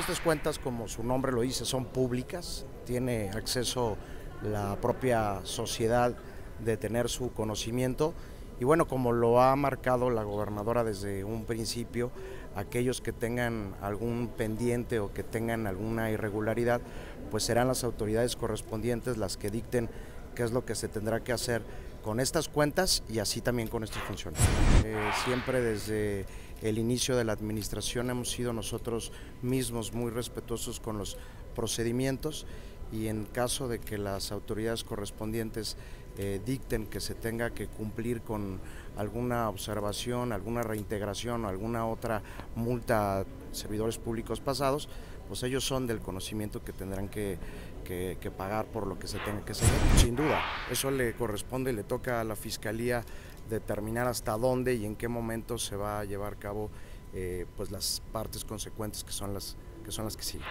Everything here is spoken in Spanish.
Estas cuentas, como su nombre lo dice, son públicas, tiene acceso la propia sociedad de tener su conocimiento y bueno, como lo ha marcado la gobernadora desde un principio, aquellos que tengan algún pendiente o que tengan alguna irregularidad, pues serán las autoridades correspondientes las que dicten qué es lo que se tendrá que hacer con estas cuentas y así también con estos funcionarios. Eh, siempre desde el inicio de la administración hemos sido nosotros mismos muy respetuosos con los procedimientos y en caso de que las autoridades correspondientes eh, dicten que se tenga que cumplir con alguna observación, alguna reintegración o alguna otra multa a servidores públicos pasados, pues ellos son del conocimiento que tendrán que, pagar por lo que se tenga que hacer. Sin duda, eso le corresponde y le toca a la Fiscalía determinar hasta dónde y en qué momento se va a llevar a cabo eh, pues las partes consecuentes que son las que, son las que siguen.